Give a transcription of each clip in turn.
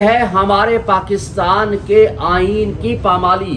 है हमारे पाकिस्तान के आइन की पामाली।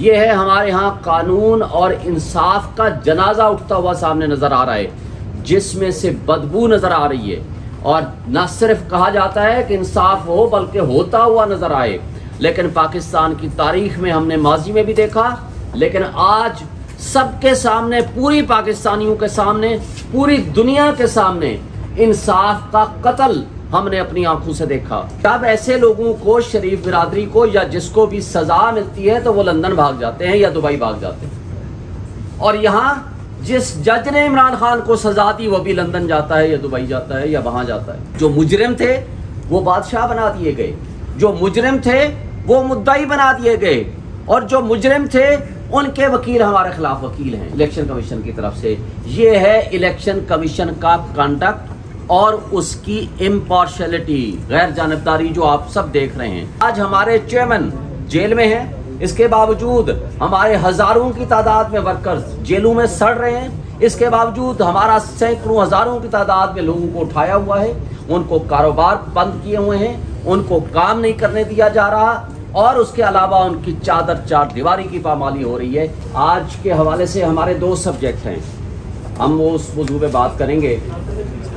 ये है हमारे यहाँ कानून और इंसाफ का जनाजा उठता हुआ सामने नज़र आ रहा है, जिसमें से बदबू नज़र आ रही है। और न सिर्फ़ कहा जाता है कि इंसाफ हो, बल्कि होता हुआ नज़र आए। लेकिन पाकिस्तान की तारीख में हमने माजी में भी देखा, लेकिन आज सबके सामने, पूरी पाकिस्तानियों के सामने, पूरी दुनिया के सामने इंसाफ का कत्ल हमने अपनी आँखों से देखा। तब ऐसे लोगों को, शरीफ बिरादरी को, या जिसको भी सजा मिलती है तो वो लंदन भाग जाते हैं या दुबई भाग जाते हैं। और यहाँ जिस जज ने इमरान खान को सजा दी, वो भी लंदन जाता है या दुबई जाता है या वहाँ जाता है। जो मुजरिम थे, वो बादशाह बना दिए गए। जो मुजरिम थे, वो मुद्दाई बना दिए गए। और जो मुजरिम थे, उनके वकील हमारे खिलाफ वकील हैं। इलेक्शन कमीशन की तरफ़ से। ये है इलेक्शन कमीशन का कंडक्ट और उसकी इम्पार्शलिटी गैर जानबदारी जो आप सब देख रहे हैं। आज हमारे चेयरमैन जेल में हैं। इसके बावजूद हमारे हज़ारों की तादाद में वर्कर्स जेलों में सड़ रहे हैं। इसके बावजूद हमारा सैकड़ों हज़ारों की तादाद में लोगों को उठाया हुआ है। उनको कारोबार बंद किए हुए हैं। उनको काम नहीं करने दिया जा रहा। और उसके अलावा उनकी चादर चार दीवारी की पामाली हो रही है। आज के हवाले से हमारे दो सब्जेक्ट हैं। हम वो उस वज़ू पर बात करेंगे।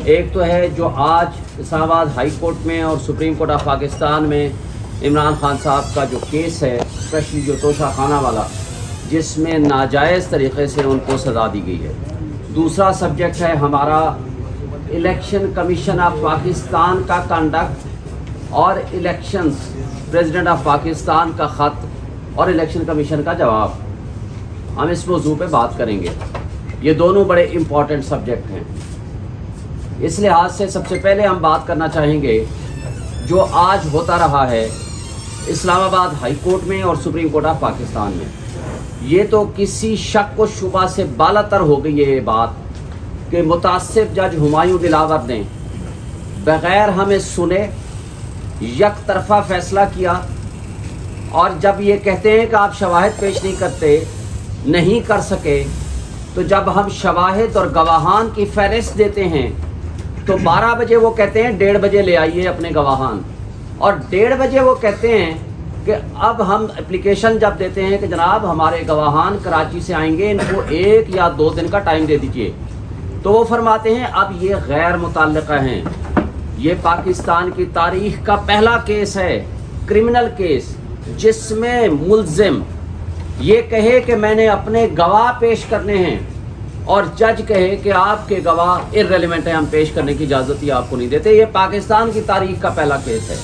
एक तो है जो आज इस्लामाबाद हाई कोर्ट में और सुप्रीम कोर्ट ऑफ़ पाकिस्तान में इमरान खान साहब का जो केस है, स्पेशली जो तोशा खाना वाला, जिसमें नाजायज़ तरीके से उनको सज़ा दी गई है। दूसरा सब्जेक्ट है हमारा इलेक्शन कमीशन ऑफ़ पाकिस्तान का कंडक्ट और इलेक्शंस प्रेसिडेंट ऑफ़ पाकिस्तान का ख़त और इलेक्शन कमीशन का जवाब। हम इस मौजू पे बात करेंगे। ये दोनों बड़े इंपॉर्टेंट सब्जेक्ट हैं। इस लिहाज से सबसे पहले हम बात करना चाहेंगे, जो आज होता रहा है इस्लामाबाद हाई कोर्ट में और सुप्रीम कोर्ट ऑफ़ पाकिस्तान में। ये तो किसी शक व शुबा से बालातर हो गई है ये बात कि मुतासिब जज हुमायूं दिलावर ने बग़ैर हमें सुने यक तरफा फैसला किया और जब ये कहते हैं कि आप शवाहद पेश नहीं करते, नहीं कर सके तो जब हम शवाहद और गवाहान की फहरिस्त देते हैं तो 12 बजे वो कहते हैं, डेढ़ बजे ले आइए अपने गवाहान। और डेढ़ बजे वो कहते हैं कि अब हम एप्लीकेशन जब देते हैं कि जनाब हमारे गवाहान कराची से आएँगे, इनको एक या दो दिन का टाइम दे दीजिए। तो वो फरमाते हैं, अब ये गैर मुतल हैं। ये पाकिस्तान की तारीख का पहला केस है क्रिमिनल केस जिसमें मुलजिम ये कहे कि मैंने अपने गवाह पेश करने हैं और जज कहे कि आपके गवाह इरेलीवेंट है, हम पेश करने की इजाज़त ही आपको नहीं देते। ये पाकिस्तान की तारीख का पहला केस है।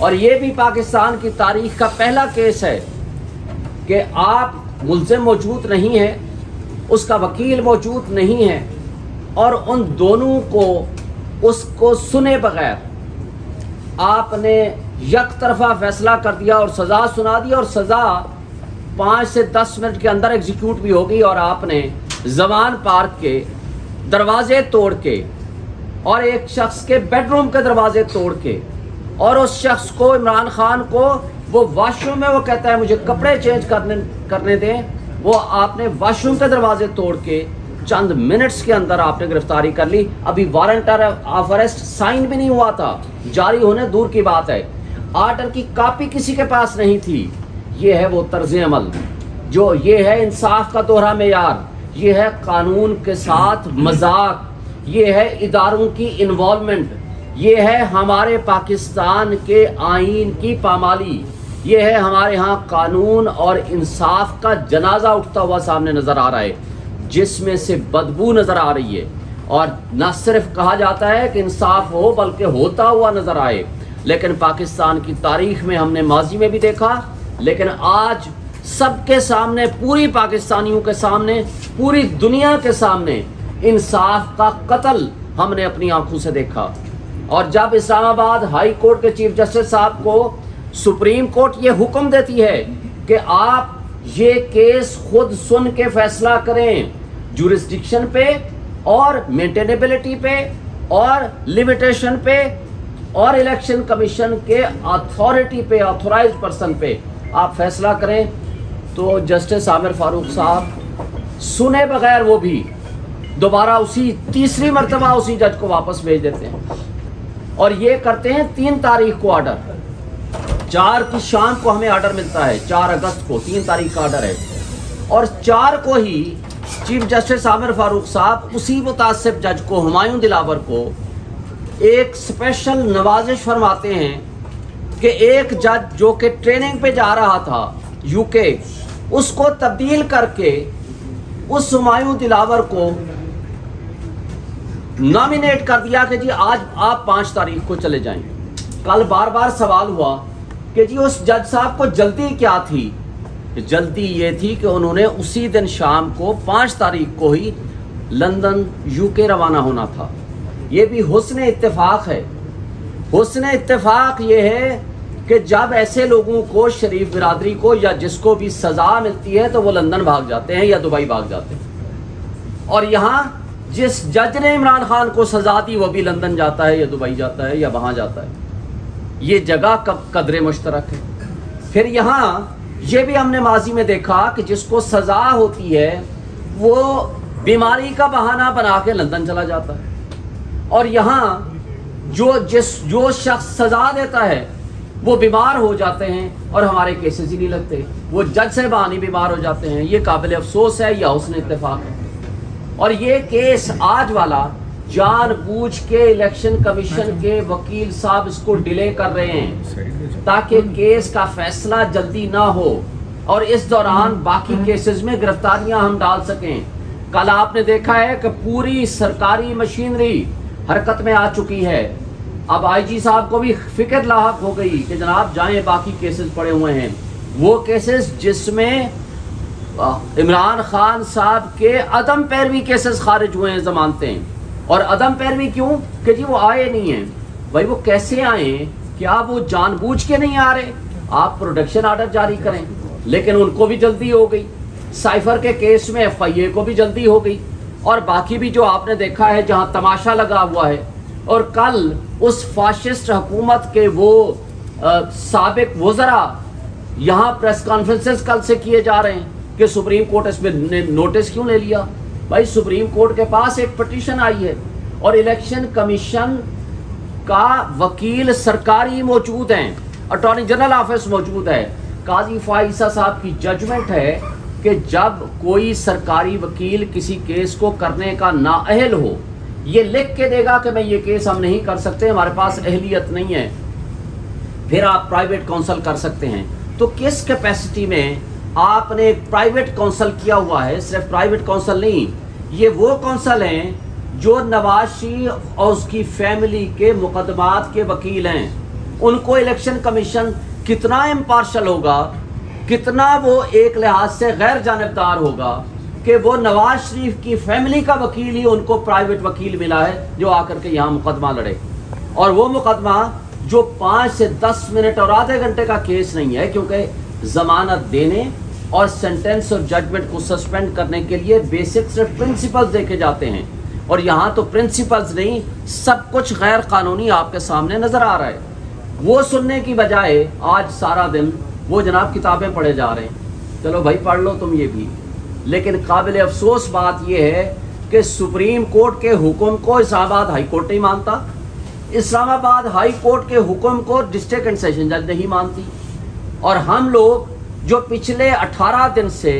और ये भी पाकिस्तान की तारीख का पहला केस है कि आप मुलजिम मौजूद नहीं है, उसका वकील मौजूद नहीं है और उन दोनों को, उसको सुने बगैर आपने यक तरफा फैसला कर दिया और सज़ा सुना दी और सज़ा पाँच से दस मिनट के अंदर एग्जीक्यूट भी होगी और आपने जवान पार्क के दरवाजे तोड़ के और एक शख्स के बेडरूम के दरवाजे तोड़ के और उस शख्स को, इमरान खान को, वो वाशरूम में वो कहता है, मुझे कपड़े चेंज करने करने दें। वो आपने वाशरूम के दरवाजे तोड़ के चंद मिनट्स के अंदर आपने गिरफ्तारी कर ली। अभी वारंट ऑफ़ अरेस्ट साइन भी नहीं हुआ था। जारी होने दूर की बात है। आर्डर की कापी किसी के पास नहीं थी। ये है वो तर्ज अमल, जो ये है इंसाफ का दोहरा मैार, ये है कानून के साथ मज़ाक, ये है इदारों की इन्वॉल्वमेंट ये है हमारे पाकिस्तान के आइन की पामाली, ये है हमारे यहाँ कानून और इंसाफ का जनाजा उठता हुआ सामने नज़र आ रहा है, जिसमें से बदबू नज़र आ रही है। और न सिर्फ़ कहा जाता है कि इंसाफ हो, बल्कि होता हुआ नज़र आए। लेकिन पाकिस्तान की तारीख में हमने माजी में भी देखा लेकिन आज सबके सामने, पूरी पाकिस्तानियों के सामने, पूरी दुनिया के सामने इंसाफ का कत्ल हमने अपनी आँखों से देखा। और जब इस्लामाबाद हाई कोर्ट के चीफ जस्टिस साहब को सुप्रीम कोर्ट ये हुक्म देती है कि आप ये केस खुद सुन के फैसला करें जुरिस्डिक्शन पे और मेंटेनेबिलिटी पे और लिमिटेशन पे और इलेक्शन कमीशन के अथॉरिटी पे ऑथोराइज पर्सन पे। आप फैसला करें तो जस्टिस आमिर फारूक साहब सुने बगैर वो भी दोबारा उसी तीसरी मरतबा उसी जज को वापस भेज देते हैं। और ये करते हैं तीन तारीख को आर्डर चार की शाम को हमें आर्डर मिलता है, चार अगस्त को, तीन तारीख का आर्डर है। और चार को ही चीफ जस्टिस आमिर फारूक साहब उसी मुतासिब जज को, हुमायूं दिलावर को एक स्पेशल नवाजिश फरमाते हैं कि एक जज जो कि ट्रेनिंग पे जा रहा था यूके उसको तब्दील करके उस हमायूं दिलावर को नॉमिनेट कर दिया कि जी आज आप पाँच तारीख को चले जाएँ। कल बार बार सवाल हुआ कि जी उस जज साहब को जल्दी क्या थी? जल्दी ये थी कि उन्होंने उसी दिन शाम को पाँच तारीख को ही लंदन यूके रवाना होना था। ये भी हुसन इतफाक़ है। हुसन इत्तेफाक ये है कि जब ऐसे लोगों को, शरीफ बिरादरी को या जिसको भी सजा मिलती है तो वो लंदन भाग जाते हैं या दुबई भाग जाते हैं। और यहाँ जिस जज ने इमरान खान को सजा दी वह भी लंदन जाता है या दुबई जाता है या वहाँ जाता है। ये जगह कब कदर मुश्तरक है। फिर यहाँ ये भी हमने माजी में देखा कि जिसको सजा होती है, वो बीमारी का बहाना बना के लंदन चला जाता है। और यहाँ जो जिस, जो शख्स सजा देता है वो बीमार हो जाते हैं और हमारे केसेस ही नहीं लगते। वो जज से बहानी बीमार हो जाते हैं। ये काबिल अफसोस है, या उसने इतफाक है? और ये केस आज वाला जानबूझ के इलेक्शन कमीशन के वकील साहब इसको डिले कर रहे हैं। ताकि केस का फैसला जल्दी ना हो और इस दौरान बाकी केसेस में गिरफ्तारियाँ हम डाल सकें। कल आपने देखा है कि पूरी सरकारी मशीनरी हरकत में आ चुकी है। अब आईजी साहब को भी फ़िक्र लाक हो गई कि जनाब जाएँ, बाकी केसेस पड़े हुए हैं। वो केसेस जिसमें इमरान खान साहब के अदम पैरवी केसेस खारिज हुए हैं जमानते हैं। और अदम पैरवी क्यों? कि जी वो आए नहीं हैं। भाई, वो कैसे आए? क्या वो जानबूझ के नहीं आ रहे? आप प्रोडक्शन ऑर्डर जारी करें। लेकिन उनको भी जल्दी हो गई। साइफर के केस में एफ़ आई ए को भी जल्दी हो गई। और बाकी भी जो आपने देखा है, जहाँ तमाशा लगा हुआ है और कल उस फाशिस्ट हुकूमत के वो सबक वजरा यहाँ प्रेस कॉन्फ्रेंसेस कल से किए जा रहे हैं कि सुप्रीम कोर्ट इसमें नोटिस क्यों ले लिया? भाई, सुप्रीम कोर्ट के पास एक पटिशन आई है और इलेक्शन कमीशन का वकील सरकारी मौजूद हैं, अटॉर्नी जनरल ऑफ़िस मौजूद है। काजी फाइसा साहब की जजमेंट है कि जब कोई सरकारी वकील किसी केस को करने का नाअहल हो ये लिख के देगा कि मैं ये केस हम नहीं कर सकते, हमारे पास अहलियत नहीं है। फिर आप प्राइवेट काउंसल कर सकते हैं। तो किस कैपेसिटी में आपने प्राइवेट काउंसल किया हुआ है? सिर्फ़ प्राइवेट काउंसल नहीं, ये वो काउंसल हैं जो नवाज़ शरीफ और उसकी फैमिली के मुकदमात के वकील हैं। उनको इलेक्शन कमीशन कितना इम्पार्शल होगा, कितना वो एक लिहाज से गैर जानबदार होगा? कि वो नवाज़ शरीफ की फैमिली का वकील ही उनको प्राइवेट वकील मिला है, जो आकर के यहाँ मुकदमा लड़े। और वो मुकदमा जो पाँच से दस मिनट और आधे घंटे का केस नहीं है, क्योंकि जमानत देने और सेंटेंस और जजमेंट को सस्पेंड करने के लिए बेसिक सिर्फ़ प्रिंसिपल्स देखे जाते हैं। और यहाँ तो प्रिंसिपल्स नहीं, सब कुछ गैर कानूनी आपके सामने नज़र आ रहा है। वो सुनने की बजाय आज सारा दिन वो जनाब किताबें पढ़े जा रहे हैं। चलो भाई, पढ़ लो तुम ये भी। लेकिन काबिल अफसोस बात यह है कि सुप्रीम कोर्ट के हुक्म को इस्लामाबाद हाई कोर्ट नहीं मानता। इस्लामाबाद हाई कोर्ट के हुक्म को डिस्ट्रिक्ट एंड सेशन जज नहीं मानती। और हम लोग जो पिछले 18 दिन से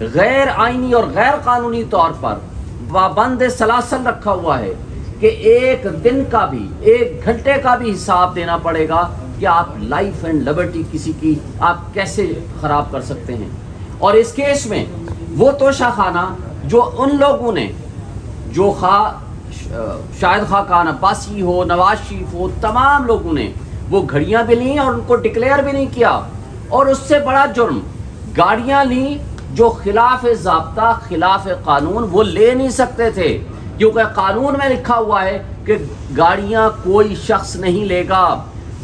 गैर आइनी और गैर कानूनी तौर पर पाबंद सलासल रखा हुआ है कि एक दिन का भी, एक घंटे का भी हिसाब देना पड़ेगा कि आप लाइफ एंड लिबर्टी किसी की आप कैसे खराब कर सकते हैं। और इस केस में वो तोशा खाना जो उन लोगों ने, जो खा शायद खा खान अब्बासी हो, नवाज़ शरीफ हो, तमाम लोगों ने वो घड़ियाँ भी ली और उनको डिक्लेयर भी नहीं किया। और उससे बड़ा जुर्म, गाड़ियाँ ली जो खिलाफ जबता, खिलाफ कानून वो ले नहीं सकते थे। क्योंकि कानून में लिखा हुआ है कि गाड़ियाँ कोई शख्स नहीं लेगा।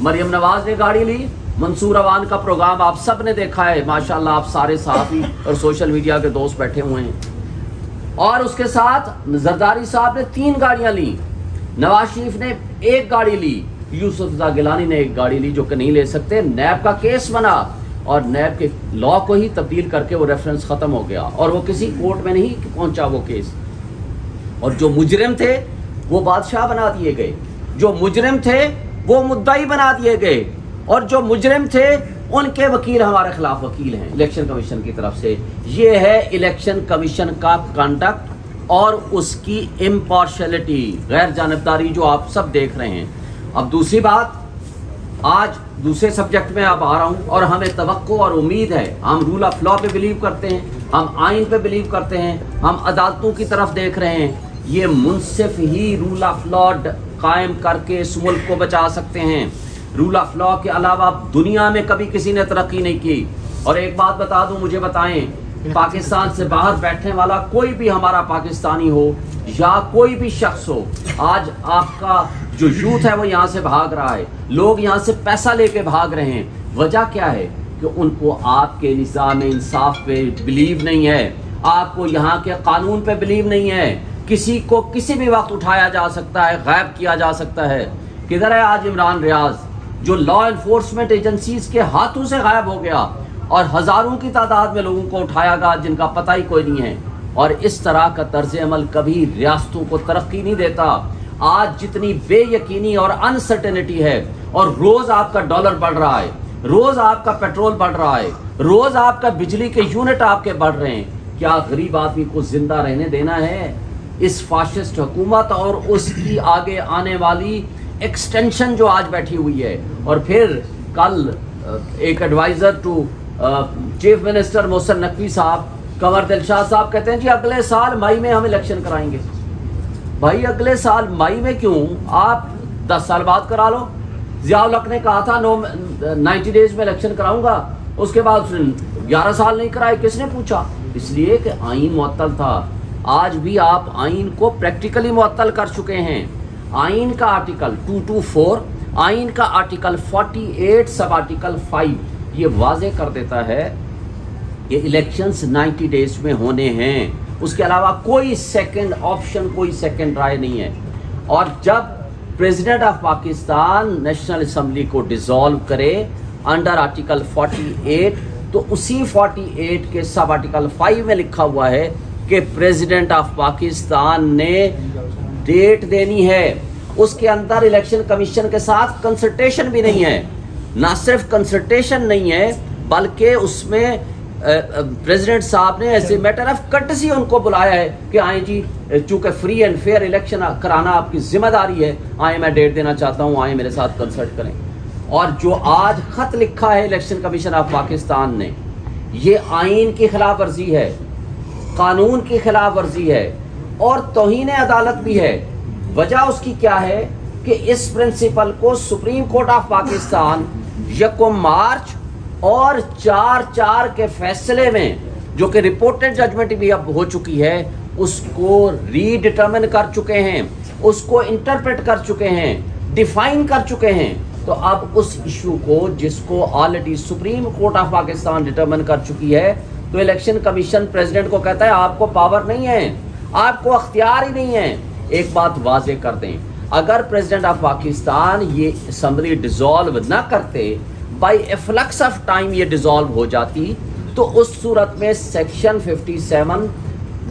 मरियम नवाज़ ने गाड़ी ली मंसूर अवान का प्रोग्राम आप सबने देखा है, माशाल्लाह आप सारे साथी और सोशल मीडिया के दोस्त बैठे हुए हैं। और उसके साथ जरदारी साहब ने तीन गाड़ियाँ ली। नवाज़ शरीफ ने एक गाड़ी ली, यूसुफ गिलानी ने एक गाड़ी ली जो कि नहीं ले सकते। नैब का केस बना और नैब के लॉ को ही तब्दील करके वो रेफरेंस ख़त्म हो गया और वो किसी कोर्ट में नहीं पहुँचा वो केस। और जो मुजरिम थे, वो बादशाह बना दिए गए। जो मुजरिम थे, वो मुद्दा ही बना दिए गए। और जो मुजरिम थे, उनके वकील हमारे खिलाफ वकील हैं। इलेक्शन कमीशन की तरफ़ से। ये है इलेक्शन कमीशन का कंडक्ट और उसकी इम्पार्शलिटी गैर जानबदारी जो आप सब देख रहे हैं। अब दूसरी बात, आज दूसरे सब्जेक्ट में आप आ रहा हूँ और हमें तो और उम्मीद है। हम रूल ऑफ़ लॉ पे बिलीव करते हैं, हम आइन पे बिलीव करते हैं, हम अदालतों की तरफ़ देख रहे हैं। ये मुनसिफ ही रूल ऑफ़ लॉ कायम करके इस मुल्क को बचा सकते हैं। रूल ऑफ़ लॉ के अलावा दुनिया में कभी किसी ने तरक्की नहीं की। और एक बात बता दूँ, मुझे बताएँ, पाकिस्तान से बाहर बैठने वाला कोई भी हमारा पाकिस्तानी हो या कोई भी शख्स हो, आज आपका जो यूथ है वो यहाँ से भाग रहा है। लोग यहाँ से पैसा लेके भाग रहे हैं। वजह क्या है कि उनको आपके निज़ाम इंसाफ पे बिलीव नहीं है। आपको यहाँ के कानून पे बिलीव नहीं है। किसी को किसी भी वक्त उठाया जा सकता है, गायब किया जा सकता है। किधर है आज इमरान रियाज? जो लॉ इन्फोर्समेंट एजेंसीज के हाथों से गायब हो गया और हज़ारों की तादाद में लोगों को उठाया गया जिनका पता ही कोई नहीं है। और इस तरह का तर्ज अमल कभी रियासतों को तरक्की नहीं देता। आज जितनी बेयकीनी और अनसर्टेनिटी है और रोज आपका डॉलर बढ़ रहा है, रोज आपका पेट्रोल बढ़ रहा है, रोज आपका बिजली के यूनिट आपके बढ़ रहे हैं, क्या गरीब आदमी को ज़िंदा रहने देना है? इस फाशिस्ट हुकूमत और उसकी आगे आने वाली एक्सटेंशन जो आज बैठी हुई है और फिर कल एक adviser to chief minister Mohsin Naqvi साहब, कंवर दिलशाह साहब कहते हैं, जी, अगले साल मई में हम इलेक्शन कराएँगे। भाई, अगले साल मई में क्यों? आप दस साल बाद करा लो। जियाउल ने कहा था, नो, नाइन्टी डेज़ में इलेक्शन कराऊँगा। उसके बाद ग्यारह साल नहीं कराए, किसने पूछा? इसलिए कि आइन मुअत्तल था। आज भी आप आइन को प्रैक्टिकली मुअत्तल कर चुके हैं। आइन का आर्टिकल 224 आइन का आर्टिकल 48 सब आर्टिकल 5 ये वाजे कर देता है कि इलेक्शंस 90 डेज़ में होने हैं। उसके अलावा कोई सेकंड ऑप्शन कोई सेकंड राय नहीं है। और जब president of Pakistan national assembly को डिसॉल्व करे अंडर आर्टिकल 48 तो उसी 48 के सब आर्टिकल 5 में लिखा हुआ है कि प्रेसिडेंट ऑफ़ पाकिस्तान ने डेट देनी है। उसके अंदर इलेक्शन कमीशन के साथ कंसल्टेशन भी नहीं है। ना सिर्फ़ कंसल्टेशन नहीं है, बल्कि उसमें प्रेसिडेंट साहब ने ए मैटर ऑफ़ कटसी उनको बुलाया है कि आए जी, चूँकि फ्री एंड फेयर इलेक्शन कराना आपकी ज़िम्मेदारी है, आए मैं डेट देना चाहता हूँ, आए मेरे साथ कंसल्ट करें। और जो आज खत लिखा है इलेक्शन कमीशन ऑफ़ पाकिस्तान ने, ये आइन की खिलाफ वर्जी है, कानून की खिलाफ वर्जी है, और तोहन अदालत भी है। वजह उसकी क्या है कि इस प्रिंसिपल को सुप्रीम कोर्ट ऑफ़ पाकिस्तान यकुम मार्च और चार चार के फैसले में, जो कि रिपोर्टेड जजमेंट भी अब हो चुकी है, उसको रीडिटर्मिन कर चुके हैं, उसको इंटरप्रेट कर चुके हैं डिफाइन कर चुके हैं। तो अब उस इशू को, जिसको already supreme court of Pakistan determine कर चुकी है तो इलेक्शन कमीशन प्रेसिडेंट को कहता है, आपको पावर नहीं है, आपको अख्तियार ही नहीं है। एक बात वाजे कर दें, अगर प्रेसिडेंट ऑफ़ पाकिस्तान ये असम्बली डिजोल्व ना करते बाई एफ्लक्स ऑफ़ टाइम ये डिजोल्व हो जाती तो उस सूरत में सेक्शन 57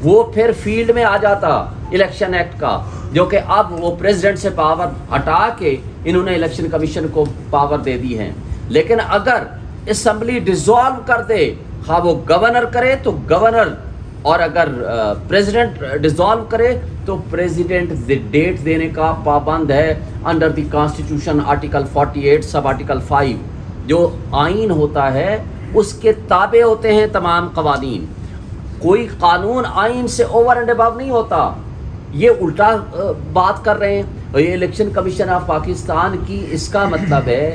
वो फिर फ़ील्ड में आ जाता इलेक्शन एक्ट का, जो कि अब वो प्रेसिडेंट से पावर हटा के इन्होंने इलेक्शन कमीशन को पावर दे दी है। लेकिन अगर असम्बली डिजोल्व कर दे खा वो गवर्नर करे तो गवर्नर और अगर प्रेसिडेंट डिजोल्व करे तो प्रेसिडेंट डेट देने का पाबंद है under the constitution article 48 sub article 5 जो आइन होता है, उसके ताबे होते हैं तमाम कवानीन। कोई कानून आइन से ओवर एंड अबव नहीं होता। ये उल्टा बात कर रहे हैं। ये इलेक्शन कमीशन ऑफ़ पाकिस्तान की इसका मतलब है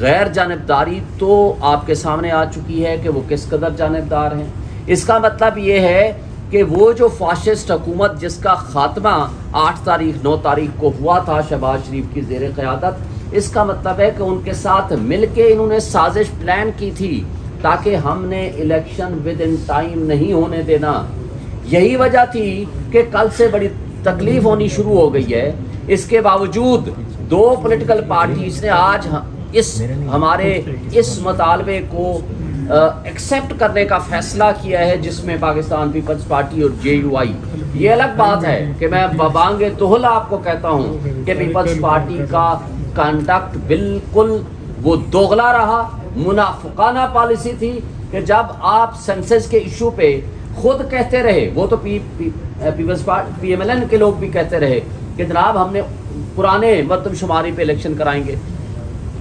गैर जानबदारी तो आपके सामने आ चुकी है कि वो किस कदर जानबदार हैं। इसका मतलब ये है कि वो जो फाशिस्ट हुकूमत जिसका खात्मा आठ तारीख नौ तारीख को हुआ था शहबाज शरीफ की जेर क़्यादत इसका मतलब है कि उनके साथ मिल के इन्होंने साजिश प्लान की थी ताकि हमने इलेक्शन विद इन टाइम नहीं होने देना। यही वजह थी कि कल से बड़ी तकलीफ़ होनी शुरू हो गई है। इसके बावजूद दो पॉलिटिकल पार्टीज़ ने आज इस हमारे इस मुतालबे को एक्सेप्ट करने का फैसला किया है, जिसमें पाकिस्तान पीपल्स पार्टी और जे यू आई ये अलग बात है कि मैं बबांगे तोहला आपको कहता हूँ कि पीपल्स पार्टी का कंडक्ट बिल्कुल वो दोगला रहा मुनाफाना पॉलिसी थी कि जब आप सेंसेस के इशू पे खुद कहते रहे, वो तो P Peoples Party P M L N के लोग भी कहते रहे कि जनाब हमने पुराने मरतब शुमारी पे इलेक्शन कराएँगे।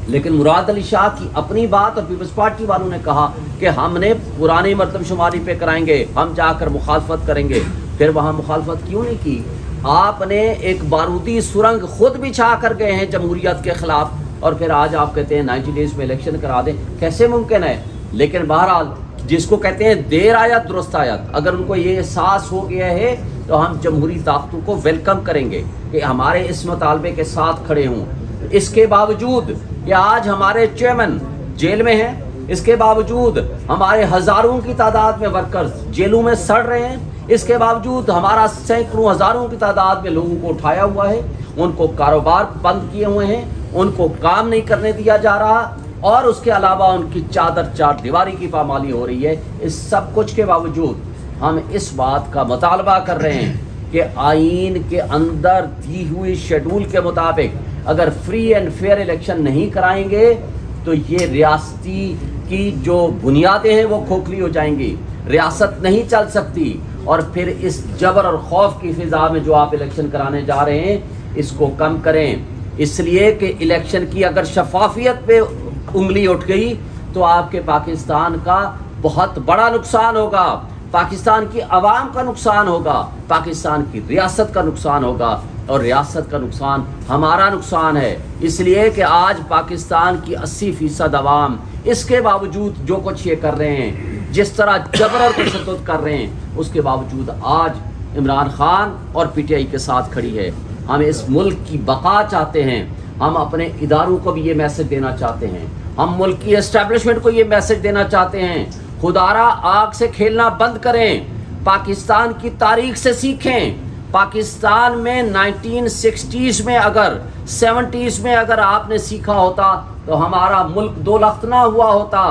लेकिन मुराद अली शाह की अपनी बात और पीपल्स पार्टी वालों ने कहा कि हमने पुरानी मरतब शुमारी पे कराएँगे, हम जाकर मुखालफत करेंगे। फिर वहाँ मुखालफत क्यों नहीं की? आपने एक बारूदी सुरंग खुद बिछा कर गए हैं जमहूरियत के खिलाफ और फिर आज आप कहते हैं नाइन्टी डेज़ में इलेक्शन करा दें, कैसे मुमकिन है? लेकिन बहरहाल, जिसको कहते हैं देर आयत, दुरुस्त आयत, अगर उनको ये एहसास हो गया है तो हम जमहूरी ताकतों को वेलकम करेंगे कि हमारे इस मुतालबे के साथ खड़े हों। इसके बावजूद कि आज हमारे चेयरमैन जेल में हैं। इसके बावजूद हमारे हज़ारों की तादाद में वर्कर्स जेलों में सड़ रहे हैं। इसके बावजूद हमारा सैकड़ों हज़ारों की तादाद में लोगों को उठाया हुआ है। उनको कारोबार बंद किए हुए हैं। उनको काम नहीं करने दिया जा रहा। और उसके अलावा उनकी चादर चार दीवारी की पामाली हो रही है। इस सब कुछ के बावजूद हम इस बात का मुतालबा कर रहे हैं कि आइन के अंदर दी हुई शेड्यूल के मुताबिक अगर फ्री एंड फेयर इलेक्शन नहीं कराएँगे तो ये रियासती की जो बुनियादें हैं, वो खोखली हो जाएँगी। रियासत नहीं चल सकती। और फिर इस जबर और खौफ की फिजा में जो आप इलेक्शन कराने जा रहे हैं, इसको कम करें। इसलिए कि इलेक्शन की अगर शफाफियत पे उंगली उठ गई तो आपके पाकिस्तान का बहुत बड़ा नुकसान होगा। पाकिस्तान की आवाम का नुकसान होगा। पाकिस्तान की रियासत का नुकसान होगा। और रियासत का नुकसान हमारा नुकसान है। इसलिए कि आज पाकिस्तान की 80 फ़ीसद आवाम, इसके बावजूद जो कुछ ये कर रहे हैं, जिस तरह जबर और तशद कर रहे हैं, उसके बावजूद आज इमरान खान और पी टी आई के साथ खड़ी है। हम इस मुल्क की बका चाहते हैं। हम अपने इदारों को भी ये मैसेज देना चाहते हैं। हम मुल्क की एस्टेब्लिशमेंट को ये मैसेज देना चाहते हैं। खुदारा आग से खेलना बंद करें। पाकिस्तान की तारीख से सीखें। पाकिस्तान में 1960s में अगर 70s में अगर आपने सीखा होता तो हमारा मुल्क दो लख्त ना हुआ होता।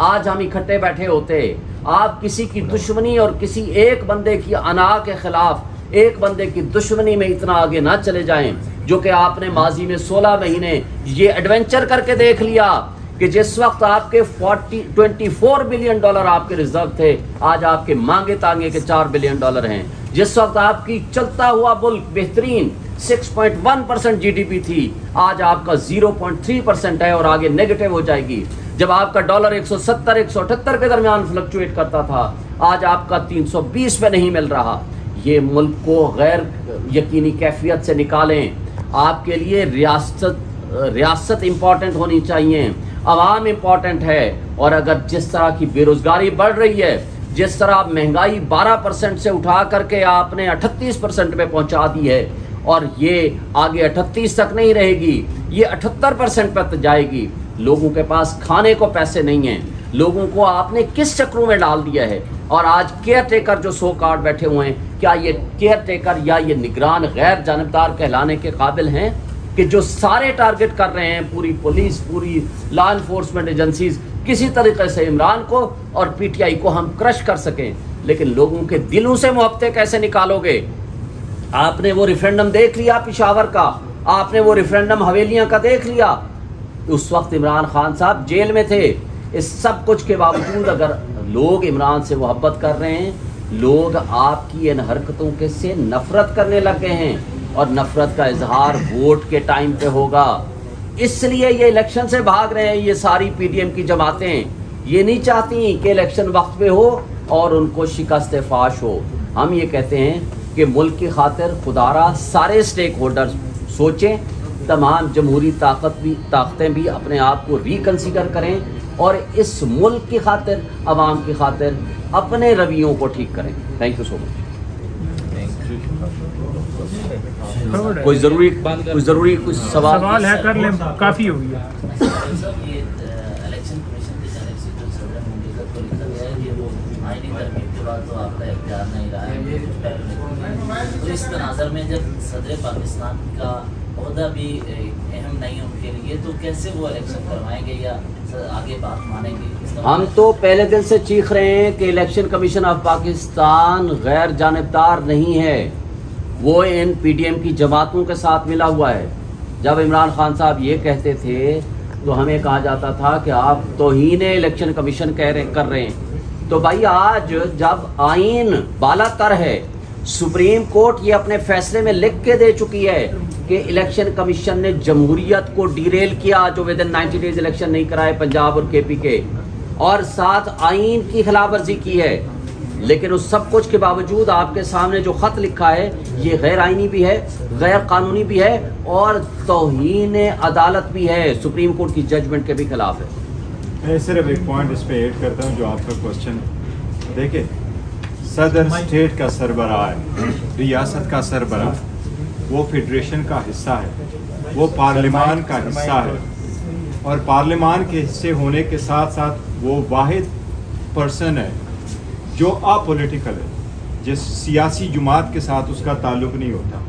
आज हम इकट्ठे बैठे होते। आप किसी की दुश्मनी और किसी एक बंदे की अना के खिलाफ, एक बंदे की दुश्मनी में इतना आगे ना चले जाएँ, जो कि आपने माजी में 16 महीने ये एडवेंचर करके देख लिया कि जिस वक्त आपके 40 24 बिलियन डॉलर आपके रिज़र्व थे, आज आपके मांगे तांगे के 4 बिलियन डॉलर हैं। जिस वक्त आपकी चलता हुआ मुल्क बेहतरीन 6.1 परसेंट जीडीपी थी, आज आपका 0.3 परसेंट है और आगे नेगेटिव हो जाएगी। जब आपका डॉलर 170 178 के दरमियान फ्लक्चुएट करता था, आज आपका 320 में नहीं मिल रहा। ये मुल्क को गैर यकीनी कैफियत से निकालें। आपके लिए रियासत रियासत इंपॉर्टेंट होनी चाहिए। आवाम इंपॉर्टेंट है और अगर जिस तरह की बेरोजगारी बढ़ रही है जिस तरह महँगाई 12 परसेंट से उठा करके आपने 38 परसेंट में पहुँचा दी है, और ये आगे 38 तक नहीं रहेगी, ये 78 परसेंट पर जाएगी। लोगों के पास खाने को पैसे नहीं हैं। लोगों को आपने किस चक्रों में डाल दिया है? और आज केयर टेकर जो सो कार्ड बैठे हुए हैं, क्या ये केयर टेकर या ये निगरान गैर जानबदार कहलाने के काबिल हैं कि जो सारे टारगेट कर रहे हैं, पूरी पुलिस, पूरी लॉ इन्फोर्समेंट एजेंसीज किसी तरीके से इमरान को और पीटीआई को हम क्रश कर सकें। लेकिन लोगों के दिलों से मुहब्बतें कैसे निकालोगे? आपने वो रेफरेंडम देख लिया पिशावर का। आपने वो रेफरेंडम हवेलियाँ का देख लिया। उस वक्त इमरान खान साहब जेल में थे। इस सब कुछ के बावजूद अगर लोग इमरान से मोहब्बत कर रहे हैं, लोग आपकी इन हरकतों के से नफरत करने लगे हैं। और नफरत का इजहार वोट के टाइम पे होगा। इसलिए ये इलेक्शन से भाग रहे हैं, ये सारी पीडीएम की जमातें। ये नहीं चाहती कि इलेक्शन वक्त पे हो और उनको शिकस्त फाश हो। हम ये कहते हैं कि मुल्क की खातिर खुदारा सारे स्टेक होल्डर्स सोचें, तमाम जमहूरी ताकत भी, ताकतें भी अपने आप को रिकन्सिडर करें और इस मुल्क की खातिर, आवाम की खातिर अपने रवियों को ठीक करें। थैंक यू सो मच कोई ज़रूरी कोई ज़रूरी कुछ सवाल? सवाल है कर ले काफ़ी हो गया। तो इस तनाजर में जब सदर पाकिस्तान का अहदा भी अहम नहीं उनके लिए तो कैसे वो इलेक्शन करवाएँगे या आगे बात मानेंगे हम तो पहले दिन से चीख रहे हैं कि इलेक्शन कमीशन ऑफ़ पाकिस्तान गैर जानबदार नहीं है। वो इन पीडीएम की जमातों के साथ मिला हुआ है। जब इमरान खान साहब ये कहते थे तो हमें कहा जाता था कि आप तोहीन इलेक्शन कमीशन कह रहे, कर रहे हैं। तो भाई आज जब आइन बाला तर है, सुप्रीम कोर्ट ये अपने फैसले में लिख के दे चुकी है कि इलेक्शन कमीशन ने जमहूरियत को डिरेल किया जो within ninety days election नहीं कराए पंजाब और के पी के। और साथ आइन की खिलाफ वर्जी की है। लेकिन उस सब कुछ के बावजूद आपके सामने जो ख़त लिखा है ये गैर आइनी भी है गैर कानूनी भी है और तोहन अदालत भी है। सुप्रीम कोर्ट की जजमेंट के भी खिलाफ है। मैं सिर्फ़ एक पॉइंट इस पर ऐड करता हूँ जो आपका क्वेश्चन देखिए सदर स्टेट का सरबरा है रियासत का सरबराह वो फेडरेशन का हिस्सा है वो पार्लिमान का हिस्सा है। और पार्लिमान के हिस्से होने के साथ साथ वो वाहिद पर्सन है जो अपोलिटिकल है, जिस सियासी जुमात के साथ उसका ताल्लुक नहीं होता,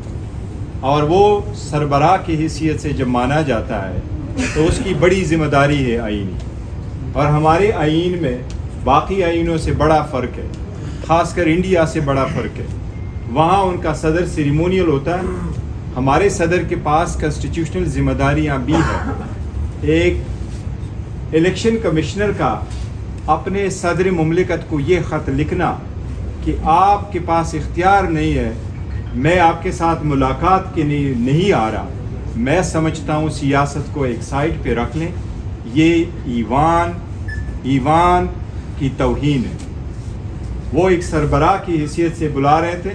और वो सरबराह की हैसियत से जब माना जाता है तो उसकी बड़ी ज़िम्मेदारी है आइनी और हमारे आइन में बाकी आइनों से बड़ा फ़र्क है, ख़ासकर इंडिया से बड़ा फ़र्क है। वहाँ उनका सदर सेरिमोनियल होता है, हमारे सदर के पास कॉन्स्टिट्यूशनल जिम्मेदारियाँ भी हैं। एक इलेक्शन कमिश्नर का अपने सदर ममलिकत को ये ख़त लिखना कि आपके पास इख्तियार नहीं है, मैं आपके साथ मुलाकात के लिए नहीं आ रहा। मैं समझता हूँ सियासत को एक साइड पे रख लें। ये ईवान ईवान की तोहन है। वो एक सरबराह की हैसियत से बुला रहे थे।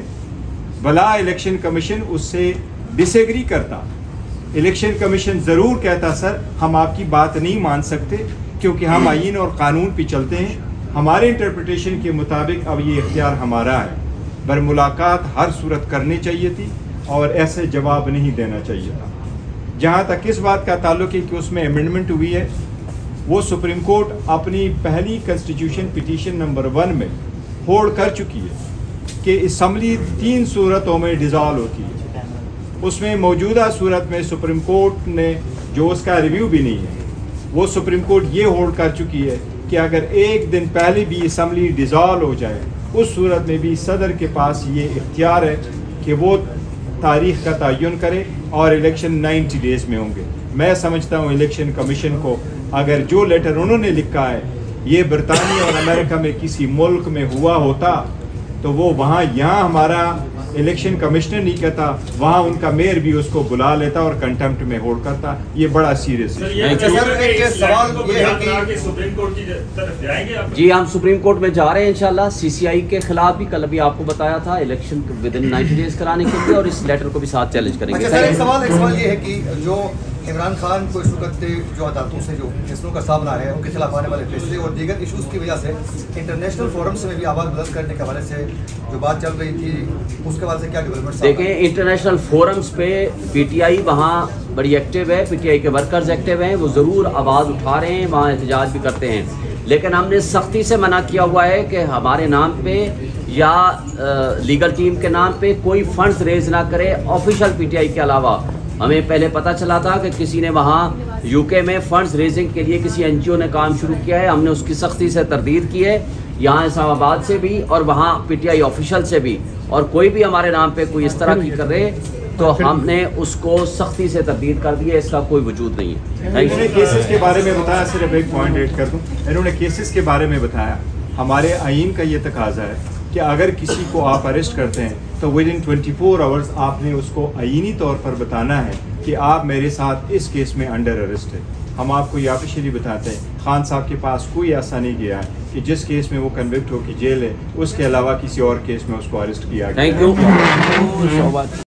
भला इलेक्शन कमीशन उससे डिसग्री करता। इलेक्शन कमीशन ज़रूर कहता, सर, हम आपकी बात नहीं मान सकते। क्योंकि हम आइन और कानून पे चलते हैं। हमारे इंटरप्रटेशन के मुताबिक अब ये इख्तियार हमारा है। पर मुलाकात हर सूरत करनी चाहिए थी और ऐसे जवाब नहीं देना चाहिए था। जहाँ तक इस बात का ताल्लुक है कि उसमें अमेंडमेंट हुई है वो सुप्रीम कोर्ट अपनी पहली कॉन्स्टिट्यूशन पिटीशन नंबर वन में होल्ड कर चुकी है कि इसम्बली तीन सूरतों में डिज़ॉल्व होती है। उसमें मौजूदा सूरत में सुप्रीम कोर्ट ने जो उसका रिव्यू भी नहीं है वो सुप्रीम कोर्ट ये होल्ड कर चुकी है कि अगर एक दिन पहले भी असम्बली डिज़ॉल्व हो जाए, उस सूरत में भी सदर के पास ये इख्तियार है कि वो तारीख का तयन करे और इलेक्शन 90 डेज़ में होंगे। मैं समझता हूँ इलेक्शन कमीशन को अगर जो लेटर उन्होंने लिखा है, ये बरतानिया और अमेरिका में किसी मुल्क में हुआ होता तो वो वहाँ, यहाँ हमारा इलेक्शन कमिश्नर नहीं कहता वहाँ उनका मेयर भी उसको बुला लेता और कंटेम्प्ट में होल्ड करता। ये बड़ा सीरियस है। जी हम सुप्रीम कोर्ट में जा रहे हैं इंशाल्लाह। सीसीआई के खिलाफ भी कल अभी आपको बताया था election within ninety days कराने के लिए और इस लेटर को भी साथ चैलेंज करेंगे। अच्छा सर एक सवाल एक सवाल ये है कि जो इमरान खान को इस वक्त जो अदालतों से जो फैसलों का सामना है उनके खिलाफ आने वाले फैसले और दीगर इशूज़ की वजह से इंटरनेशनल फोरम्स में भी आवाज़ बुलंद करने के हवाले से जो बात चल रही थी उसके हवाले से क्या डेवलपमेंट देखें इंटरनेशनल फोरम्स पे पीटीआई वहाँ बड़ी एक्टिव है पीटीआई के वर्कर्स एक्टिव हैं वो ज़रूर आवाज़ उठा रहे हैं वहाँ एहतजाज भी करते हैं। लेकिन हमने सख्ती से मना किया हुआ है कि हमारे नाम पे या लीगल टीम के नाम पे कोई फंड्स रेज ना करे ऑफिशियल पीटीआई के अलावा। हमें पहले पता चला था कि किसी ने वहाँ यूके में फंड्स रेजिंग के लिए किसी एनजीओ ने काम शुरू किया है। हमने उसकी सख्ती से तरदीद की है। यहाँ इस्लामाबाद से भी और वहाँ पीटीआई ऑफिशियल से भी। और कोई भी हमारे नाम पे कोई इस तरह की करे तो हमने उसको सख्ती से तरदीद कर दिया इसका कोई वजूद नहीं है। इन्होंने केसेस के बारे में बताया सिर्फ़ एक पॉइंट ऐड कर दूँ। इन्होंने केसेस के बारे में बताया हमारे आइन का ये तकाजा है कि अगर किसी को आप अरेस्ट करते हैं तो within twenty four hours आपने उसको आइनी तौर पर बताना है कि आप मेरे साथ इस केस में अंडर अरेस्ट है। हम आपको ये ऑफिशियली बताते हैं। खान साहब के पास कोई ऐसा नहीं गया है कि जिस केस में वो कन्विक्ट हो कि जेल है उसके अलावा किसी और केस में उसको अरेस्ट किया गया थैंक यू